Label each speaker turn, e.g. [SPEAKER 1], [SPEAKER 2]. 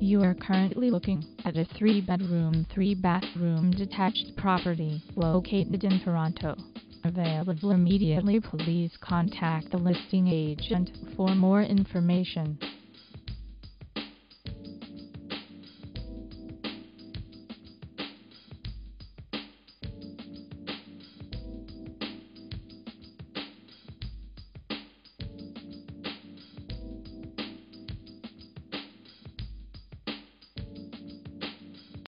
[SPEAKER 1] You are currently looking at a three bedroom, three bathroom detached property located in Toronto. Available immediately, please contact the listing agent for more information.